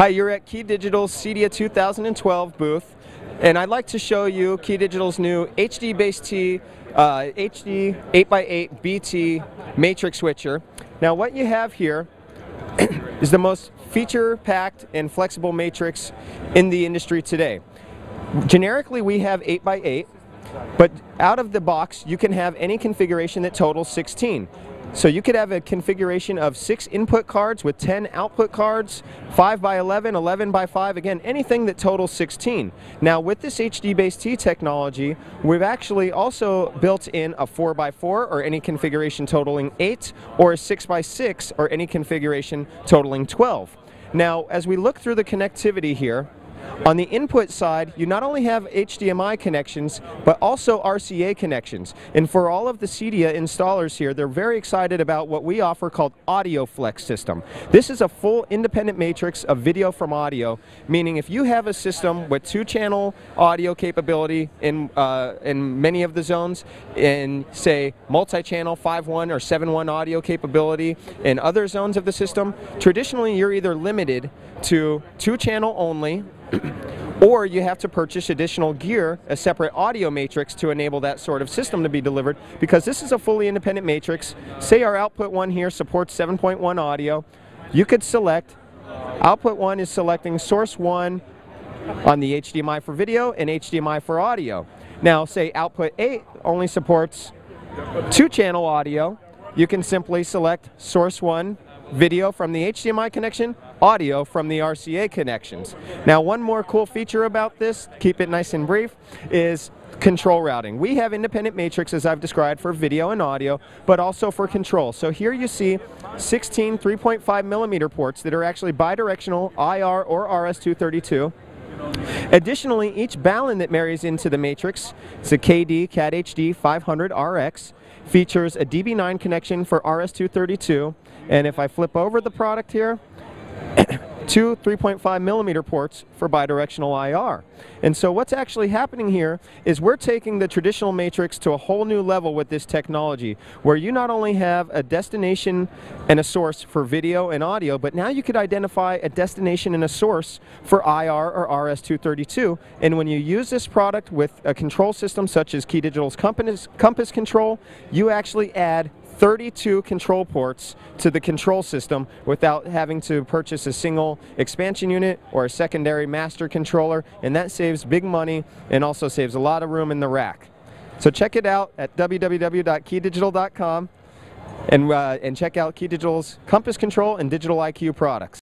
Hi, you're at Key Digital's CEDIA 2012 booth, and I'd like to show you Key Digital's new HDBaseT uh, HD 8x8 BT matrix switcher. Now what you have here is the most feature-packed and flexible matrix in the industry today. Generically we have 8x8, but out of the box you can have any configuration that totals 16. So you could have a configuration of six input cards with 10 output cards, 5 by 11, 11 by 5, again, anything that totals 16. Now with this HDBaseT technology, we've actually also built in a 4 by 4 or any configuration totaling 8, or a 6 by 6 or any configuration totaling 12. Now, as we look through the connectivity here, on the input side, you not only have HDMI connections, but also RCA connections. And for all of the CEDIA installers here, they're very excited about what we offer called Audio Flex system. This is a full independent matrix of video from audio, meaning if you have a system with two-channel audio capability in, uh, in many of the zones, in say multi-channel 5.1 or 7.1 audio capability in other zones of the system, traditionally you're either limited to two-channel only or you have to purchase additional gear, a separate audio matrix to enable that sort of system to be delivered because this is a fully independent matrix. Say our output one here supports 7.1 audio. You could select, output one is selecting source one on the HDMI for video and HDMI for audio. Now say output 8 only supports two channel audio. You can simply select source 1 video from the HDMI connection, audio from the RCA connections. Now one more cool feature about this, keep it nice and brief, is control routing. We have independent matrix as I've described for video and audio, but also for control. So here you see 16 3.5 millimeter ports that are actually bidirectional IR or RS-232. Additionally, each balun that marries into the matrix, it's a KD CAT HD 500 RX, features a DB9 connection for RS-232, and if I flip over the product here, two 3.5 millimeter ports for bidirectional IR. And so what's actually happening here is we're taking the traditional matrix to a whole new level with this technology where you not only have a destination and a source for video and audio, but now you could identify a destination and a source for IR or RS-232. And when you use this product with a control system such as Key Digital's Compass, Compass Control, you actually add 32 control ports to the control system without having to purchase a single expansion unit or a secondary master controller and that saves big money and also saves a lot of room in the rack. So check it out at www.keydigital.com and, uh, and check out Key Digital's Compass Control and Digital IQ products.